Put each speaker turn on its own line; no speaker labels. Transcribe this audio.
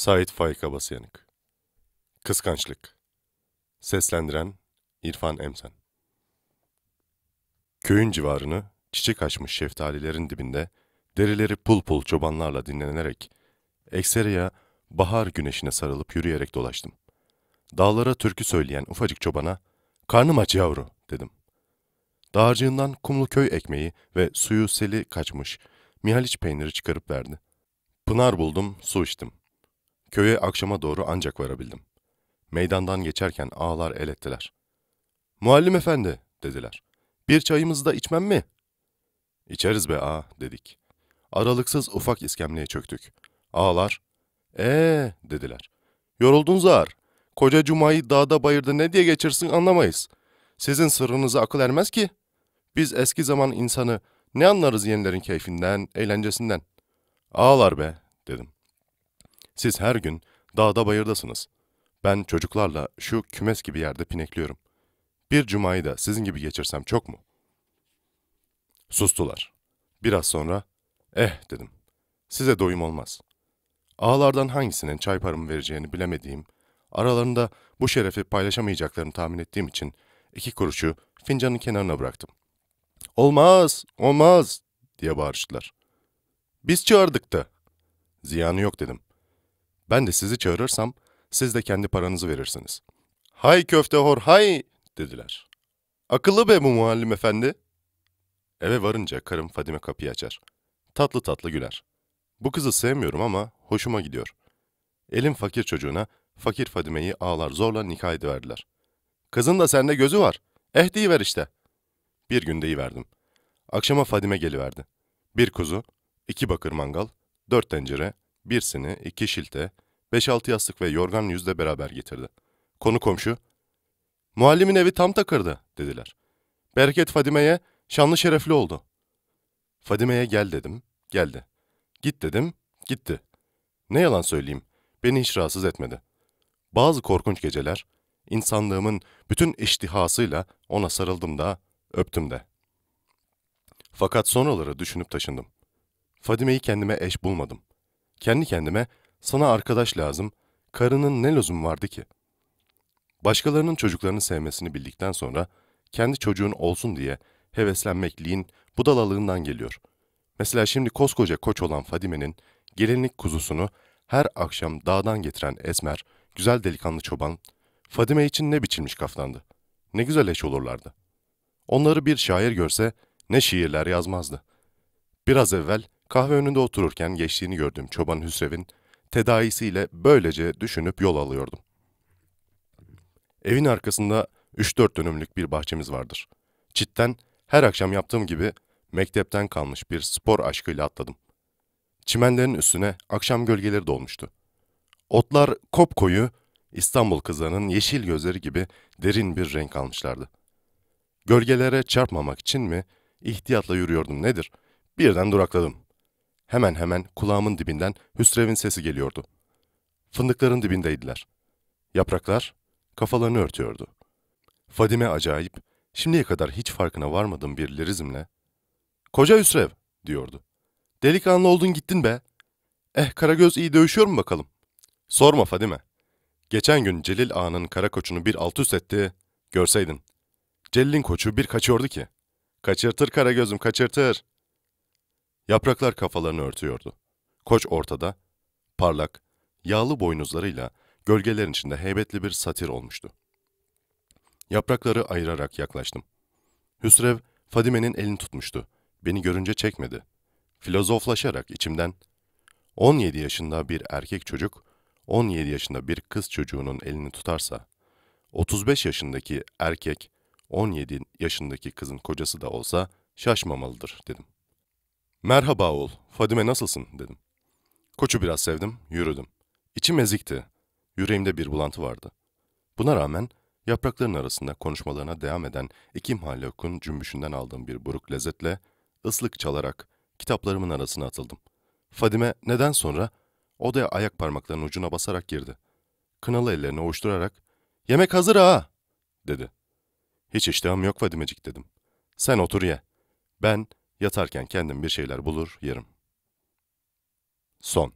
Sait Faik Abasyanık Kıskançlık Seslendiren İrfan Emsen Köyün civarını çiçek açmış şeftalilerin dibinde derileri pul pul çobanlarla dinlenerek ekseriya bahar güneşine sarılıp yürüyerek dolaştım. Dağlara türkü söyleyen ufacık çobana "Karnım aç yavru." dedim. Dağarcığından kumlu köy ekmeği ve suyu seli kaçmış Mihaliç peyniri çıkarıp verdi. Pınar buldum, su içtim. Köye akşama doğru ancak varabildim. Meydandan geçerken ağlar el ettiler. Muallim efendi, dediler. Bir çayımızı da içmem mi? İçeriz be ağa, dedik. Aralıksız ufak iskemleye çöktük. Ağlar, ee dediler. Yoruldun zar. Koca cumayı dağda bayırda ne diye geçirsin anlamayız. Sizin sırrınıza akıl ermez ki. Biz eski zaman insanı ne anlarız yenilerin keyfinden, eğlencesinden. Ağlar be, dedim. Siz her gün dağda bayırdasınız. Ben çocuklarla şu kümes gibi yerde pinekliyorum. Bir cumayı da sizin gibi geçirsem çok mu? Sustular. Biraz sonra, eh dedim. Size doyum olmaz. Ağlardan hangisinin çay paramı vereceğini bilemediğim, aralarında bu şerefi paylaşamayacaklarını tahmin ettiğim için iki kuruşu fincanın kenarına bıraktım. Olmaz, olmaz diye bağırıştılar. Biz çağırdık da. Ziyanı yok dedim. Ben de sizi çağırırsam siz de kendi paranızı verirsiniz. Hay köfte hor hay dediler. Akıllı be bu muallim efendi. Eve varınca karım Fadime kapıyı açar. Tatlı tatlı güler. Bu kızı sevmiyorum ama hoşuma gidiyor. Elim fakir çocuğuna fakir Fadime'yi ağlar zorla nikah ediverdiler. Kızın da sende gözü var. Eh deyiver işte. Bir gün deyiverdim. Akşama Fadime geliverdi. Bir kuzu, iki bakır mangal, dört tencere, bir sini, iki şilte, beş altı yastık ve yorgan yüzle beraber getirdi. Konu komşu, ''Muallimin evi tam takırdı.'' dediler. ''Bereket Fadime'ye şanlı şerefli oldu.'' Fadime'ye gel dedim, geldi. Git dedim, gitti. Ne yalan söyleyeyim, beni hiç rahatsız etmedi. Bazı korkunç geceler, insanlığımın bütün iştihasıyla ona sarıldım da, öptüm de. Fakat sonraları düşünüp taşındım. Fadime'yi kendime eş bulmadım. Kendi kendime sana arkadaş lazım, karının ne lüzum vardı ki? Başkalarının çocuklarını sevmesini bildikten sonra kendi çocuğun olsun diye heveslenmekliğin budalalığından geliyor. Mesela şimdi koskoca koç olan Fadime'nin gelinlik kuzusunu her akşam dağdan getiren esmer, güzel delikanlı çoban, Fadime için ne biçilmiş kaftandı. Ne güzel eş olurlardı. Onları bir şair görse ne şiirler yazmazdı. Biraz evvel kahve önünde otururken geçtiğini gördüğüm çoban Hüsrev'in tedaisiyle böylece düşünüp yol alıyordum. Evin arkasında 3-4 dönümlük bir bahçemiz vardır. Çitten her akşam yaptığım gibi mektepten kalmış bir spor aşkıyla atladım. Çimenlerin üstüne akşam gölgeleri dolmuştu. Otlar kopkoyu, İstanbul kızlarının yeşil gözleri gibi derin bir renk almışlardı. Gölgelere çarpmamak için mi ihtiyatla yürüyordum nedir? Birden durakladım. Hemen hemen kulağımın dibinden Hüsrev'in sesi geliyordu. Fındıkların dibindeydiler. Yapraklar kafalarını örtüyordu. Fadime acayip, şimdiye kadar hiç farkına varmadığım bir lirizmle ''Koca Hüsrev'' diyordu. ''Delikanlı oldun gittin be. Eh Karagöz iyi dövüşüyor mu bakalım?'' ''Sorma Fadime. Geçen gün Celil Ağa'nın kara koçunu bir alt üst etti, görseydin. Celil'in koçu bir kaçıyordu ki. Kaçırtır Karagöz'üm kaçırtır.'' Yapraklar kafalarını örtüyordu. Koç ortada, parlak, yağlı boynuzlarıyla gölgelerin içinde heybetli bir satir olmuştu. Yaprakları ayırarak yaklaştım. Hüsrev, Fadime'nin elini tutmuştu. Beni görünce çekmedi. Filozoflaşarak içimden, 17 yaşında bir erkek çocuk, 17 yaşında bir kız çocuğunun elini tutarsa, 35 yaşındaki erkek, 17 yaşındaki kızın kocası da olsa şaşmamalıdır dedim. Merhaba oğul, Fadime nasılsın dedim. Koçu biraz sevdim, yürüdüm. İçim ezikti. Yüreğimde bir bulantı vardı. Buna rağmen yaprakların arasında konuşmalarına devam eden iki mahallokun cümbüşünden aldığım bir buruk lezzetle ıslık çalarak kitaplarımın arasına atıldım. Fadime neden sonra odaya ayak parmaklarının ucuna basarak girdi. Kınalı ellerini ovuşturarak ''Yemek hazır ha!'' dedi. ''Hiç iştahım yok Fadimecik'' dedim. ''Sen otur ye. Ben Yatarken kendim bir şeyler bulur yerim. Son